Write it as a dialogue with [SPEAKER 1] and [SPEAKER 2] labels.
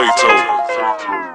[SPEAKER 1] Sato.